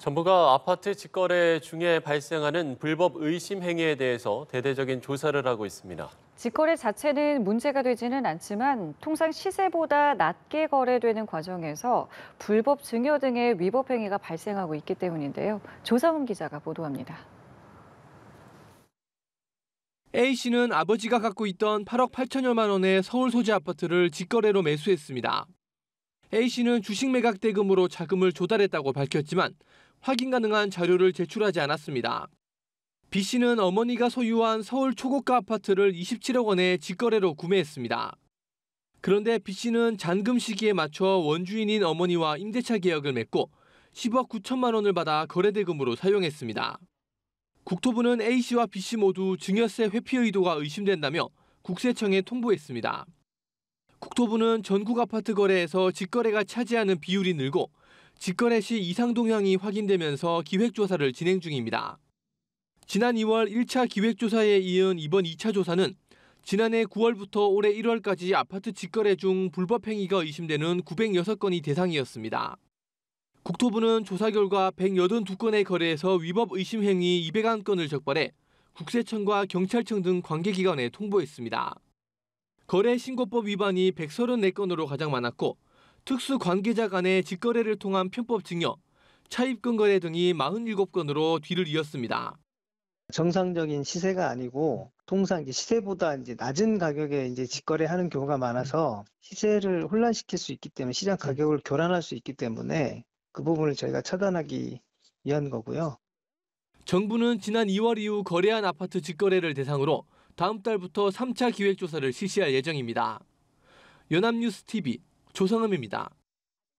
정부가 아파트 직거래 중에 발생하는 불법 의심 행위에 대해서 대대적인 조사를 하고 있습니다. 직거래 자체는 문제가 되지는 않지만 통상 시세보다 낮게 거래되는 과정에서 불법 증여 등의 위법 행위가 발생하고 있기 때문인데요. 조상훈 기자가 보도합니다. A씨는 아버지가 갖고 있던 8억 8천여만 원의 서울 소재 아파트를 직거래로 매수했습니다. A씨는 주식 매각 대금으로 자금을 조달했다고 밝혔지만 확인 가능한 자료를 제출하지 않았습니다. B씨는 어머니가 소유한 서울 초고가 아파트를 27억 원에 직거래로 구매했습니다. 그런데 B씨는 잔금 시기에 맞춰 원주인인 어머니와 임대차 계약을 맺고 10억 9천만 원을 받아 거래 대금으로 사용했습니다. 국토부는 A씨와 B씨 모두 증여세 회피 의도가 의심된다며 국세청에 통보했습니다. 국토부는 전국 아파트 거래에서 직거래가 차지하는 비율이 늘고 직거래 시 이상 동향이 확인되면서 기획조사를 진행 중입니다. 지난 2월 1차 기획조사에 이은 이번 2차 조사는 지난해 9월부터 올해 1월까지 아파트 직거래 중 불법 행위가 의심되는 906건이 대상이었습니다. 국토부는 조사 결과 182건의 거래에서 위법 의심 행위 201건을 적발해 국세청과 경찰청 등 관계기관에 통보했습니다. 거래 신고법 위반이 134건으로 가장 많았고 특수 관계자 간의 직거래를 통한 편법 증여, 차입금 거래 등이 47건으로 뒤를 이었습니다. 정상적인 시세가 아니고 통상 이제 시세보다 이제 낮은 가격에 이제 직거래하는 경우가 많아서 시세를 혼란시킬 수 있기 때문에 시장 가격을 교란할 수 있기 때문에 그 부분을 저희가 차단하기 위한 거고요. 정부는 지난 2월 이후 거래한 아파트 직거래를 대상으로 다음 달부터 3차 기획조사를 실시할 예정입니다. 연합뉴스 TV 조성음입니다.